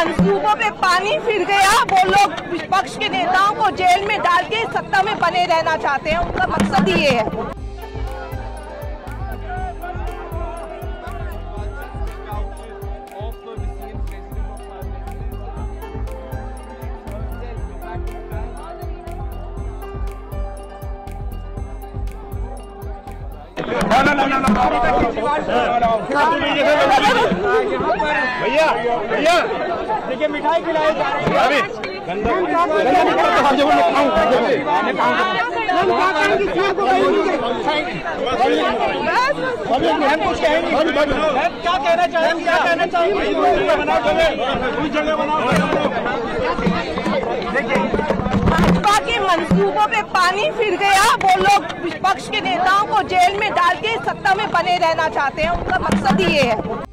मंसूबों पे पानी फिर गया। वो लोग विपक्ष के नेताओं को जेल में डाल के सत्ता में बने रहना चाहते हैं। उनका मकसद ही ये है। भैया भैया देखिए मिठाई खिलाई रही है क्या कहना चाहेंगे चाहेंगे के मंसूबों पे पानी फिर गया। वो लोग विपक्ष के नेताओं को जेल में डाल के सत्ता में बने रहना चाहते हैं। उनका मकसद ही ये है।